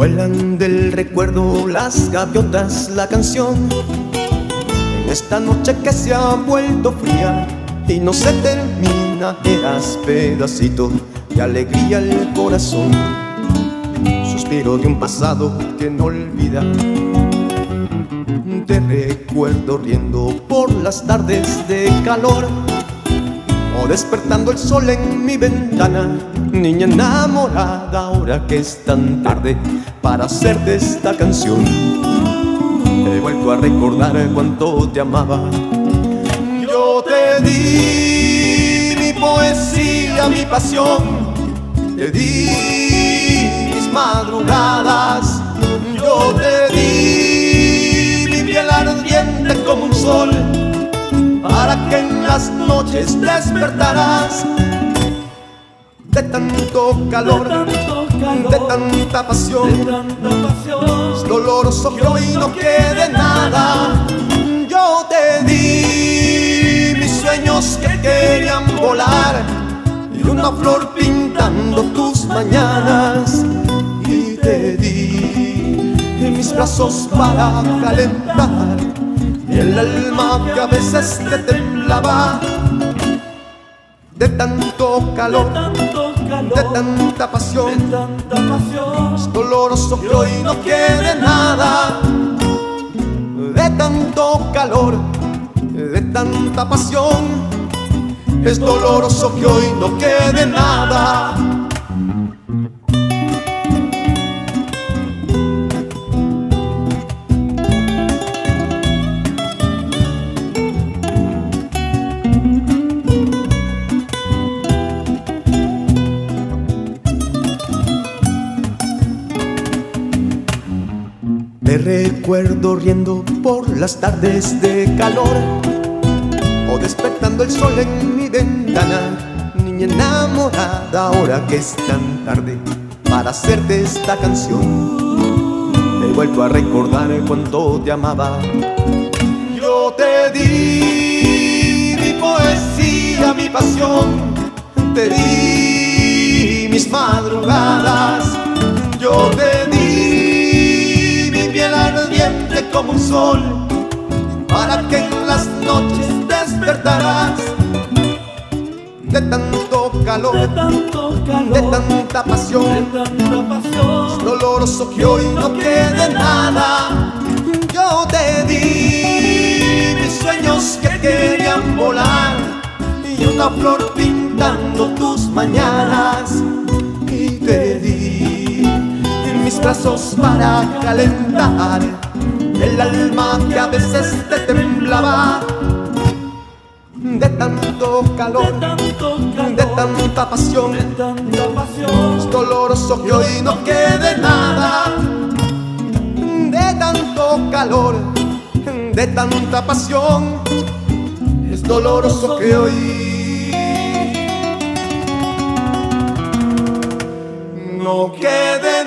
Vuelan del recuerdo las gaviotas, la canción. En esta noche que se ha vuelto fría y no se termina, eras pedacito de alegría el corazón. Suspiro de un pasado que no olvida. Te recuerdo riendo por las tardes de calor despertando el sol en mi ventana. Niña enamorada, ahora que es tan tarde para hacerte esta canción. He vuelto a recordar cuánto te amaba. Yo te di mi poesía, mi pasión. Te di mis madrugadas. Yo te di mi piel ardiente como un sol. Las noches despertarás. De tanto calor, de, tanta pasión, Es doloroso que hoy no quede nada. Yo te di mis sueños que querían volar y una flor pintando tus mañanas. Y te di mis brazos para calentar y el alma que a veces te temblaba de tanto calor, de, tanta pasión, Es doloroso que hoy no quede nada. De tanto calor, de tanta pasión. Es doloroso que hoy no quede nada. Te recuerdo riendo por las tardes de calor o despertando el sol en mi ventana. Niña enamorada, ahora que es tan tarde para hacerte esta canción. He vuelto a recordar cuánto te amaba. Yo te di mi poesía, mi pasión. Te di mis madrugadas. Yo te como un sol. Para que en las noches despertarás de tanto calor, de, tanto calor, de tanta pasión, de tanta pasión. Es doloroso que hoy no quede nada. Yo te di mis sueños que querían volar y una flor pintando tus mañanas. Y te di mis brazos para calentar el alma que a veces te temblaba de tanto calor, de tanto calor, de tanta pasión. de tanta pasión. Es doloroso que hoy no quede nada de tanto calor, de tanta pasión. Es doloroso que hoy no quede